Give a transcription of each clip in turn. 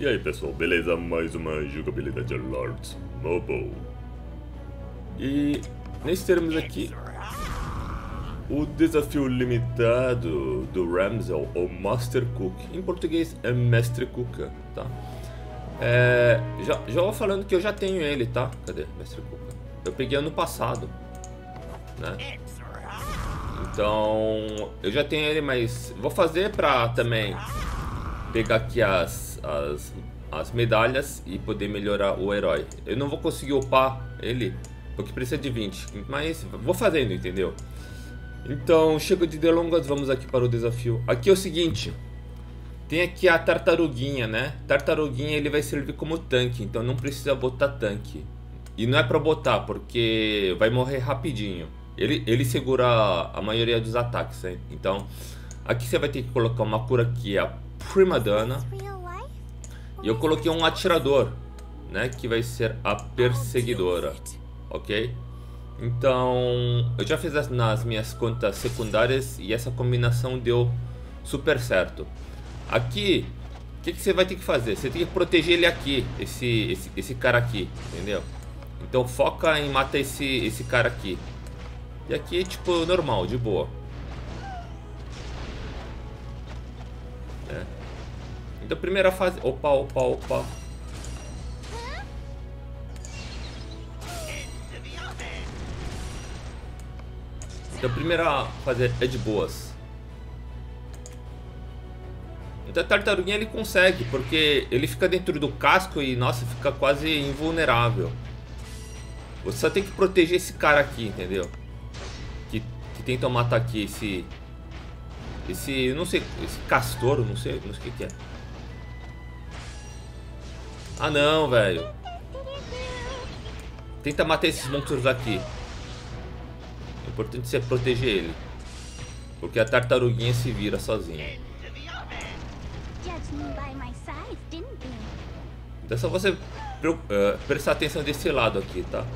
E aí pessoal, beleza? Mais uma jogabilidade Lords Mobile. E nesse termos aqui, o desafio limitado do Ramsel, ou Master Cook, em português é Mestre Cuca, tá? É, já, já vou falando que eu já tenho ele, tá? Cadê Mestre Cuca? Eu peguei ano passado, né? Então, eu já tenho ele, mas vou fazer pra também pegar aqui as, as, as medalhas e poder melhorar o herói. Eu não vou conseguir upar ele, porque precisa de 20, mas vou fazendo, entendeu? Então, chega de delongas, vamos aqui para o desafio. Aqui é o seguinte, tem aqui a tartaruguinha, né? Tartaruguinha ele vai servir como tanque, então não precisa botar tanque. E não é para botar, porque vai morrer rapidinho. Ele, ele segura a maioria dos ataques, hein? Então, aqui você vai ter que colocar uma cura que é Prima Dana. E eu coloquei um atirador, né? Que vai ser a perseguidora, ok? Então, eu já fiz nas minhas contas secundárias e essa combinação deu super certo. Aqui, o que, que, você vai ter que fazer? Você tem que proteger ele aqui, esse, esse, esse cara aqui, entendeu? Então foca em matar esse, esse cara aqui. E aqui tipo normal, de boa. Então primeira fase... Opa, opa, opa. Então a primeira fase é de boas. Então a tartaruguinha ele consegue, porque ele fica dentro do casco e, nossa, fica quase invulnerável. Você só tem que proteger esse cara aqui, entendeu? Que, que tenta matar aqui esse... Esse, não sei, esse castor, não sei, não sei o que, que é. Ah não, velho. Tenta matar esses monstros aqui. O importante é proteger ele. Porque a tartaruguinha se vira sozinha. Então é só você uh, prestar atenção desse lado aqui, tá?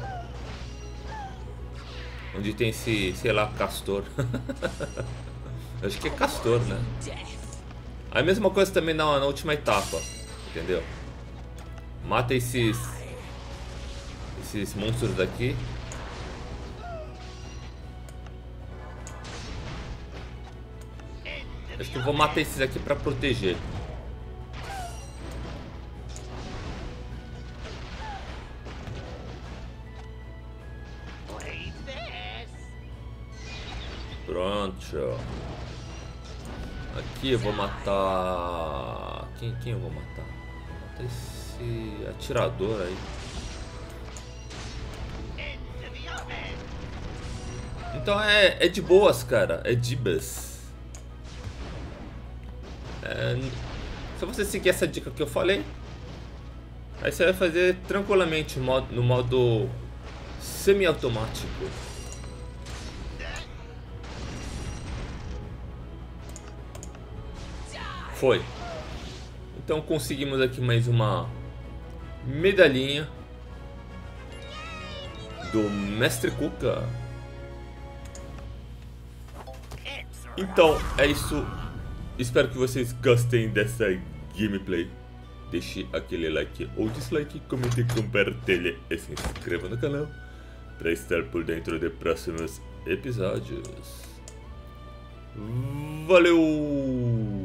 Onde tem esse, sei lá, castor. Acho que é castor, né? A mesma coisa também na, na última etapa, entendeu? Mata esses esses monstros daqui. Acho que eu vou matar esses aqui pra proteger. Pronto. Aqui eu vou matar... Quem, quem eu vou matar? Vou matar atirador aí. Então é, é de boas, cara. É dibas. É, se você seguir essa dica que eu falei, aí você vai fazer tranquilamente no modo semiautomático. Foi. Então conseguimos aqui mais uma medalhinha do Mestre Cuca. Então é isso. Espero que vocês gostem dessa gameplay. Deixe aquele like ou dislike, comente, compartilhe e se inscreva no canal para estar por dentro de próximos episódios. Valeu!